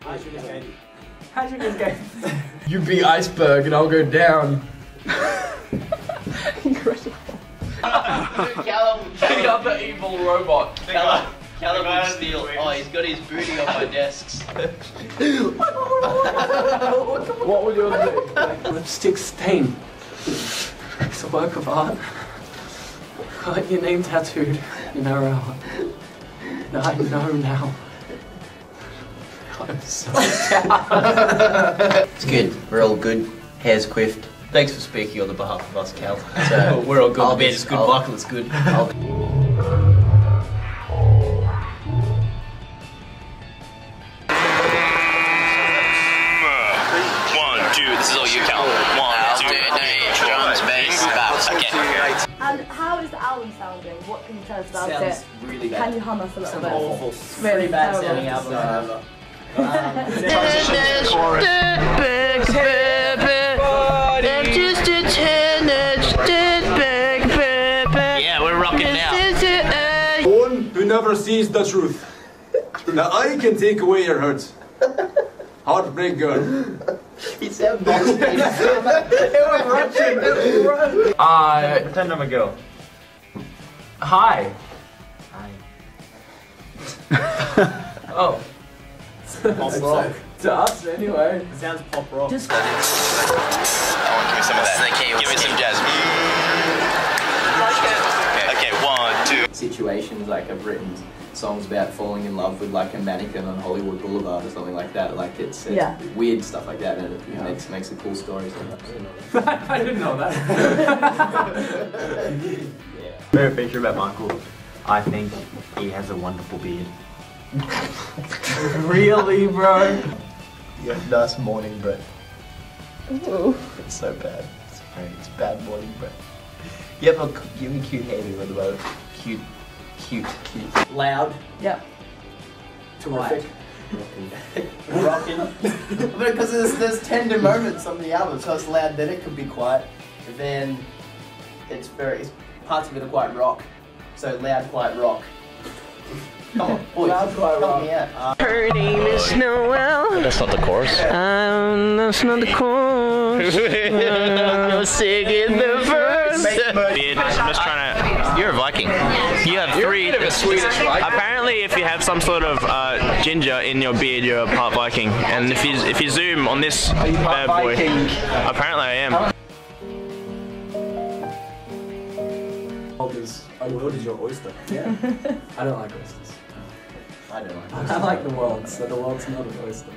Patrick is gay. You be iceberg and I'll go down. Incredible. Callum, Pick up the evil robot. Callum, Callum would steal. Oh, he's got his booty on my desks. What would you do? Lipstick stain. It's a work of art. Got your name tattooed in our hour. And I know now. I'm so sad. It's good. We're all good. Hair's quiffed. Thanks for speaking on the behalf of us, Cal. So We're all good. I'll The bed be- is good. I'll- Michael is good. I'll- One, two, this is all you count. One, two, three, drums, bass, bass. Okay. And how is the album sounding? What can you tell us about Sounds it? really Can you hum us a little bit? Awful. Really bad sounding album ever. Yeah, we're rocking now. One who never sees the truth. Now I can take away your hurts. Heartbreak girl. He said box Uh, Pretend I'm a girl. Hi. Hi. oh. Pop rock. to us, anyway. It Sounds pop rock. Just I want give me some of that. Give me some jazz. Okay, one, two. situations like I've written songs about falling in love with like a mannequin on Hollywood Boulevard or something like that. Like it's, it's Yeah. weird stuff like that, and it Yeah. makes makes a cool story. So I didn't know that. yeah. Favorite feature about Michael, I think he has a wonderful beard. really, bro? You have nice morning breath. It's so bad. It's very, it's bad morning breath. You have a, you have a cute hair at the moment. Cute, cute, cute. loud, yeah. terrific, rocking. because there's there's tender moments on the album, so it's loud. Then it could be quiet. But then it's very it's, parts of it are quite rock. So loud, quiet, rock. Come on, boys, Loud, quiet, help me out. Uh, Her name is Noel. That's not the chorus. Um, that's not the chorus. I'm singing the verse. Beard. I'm just trying to. You're a Viking. You have three. Apparently, if you have some sort of uh, ginger in your beard, you're a part Viking. And if you if you zoom on this bad boy, apparently I am. Oh, world world is your oyster. Yeah. I don't like oysters. I don't know. I like the world, so the world's not an oyster.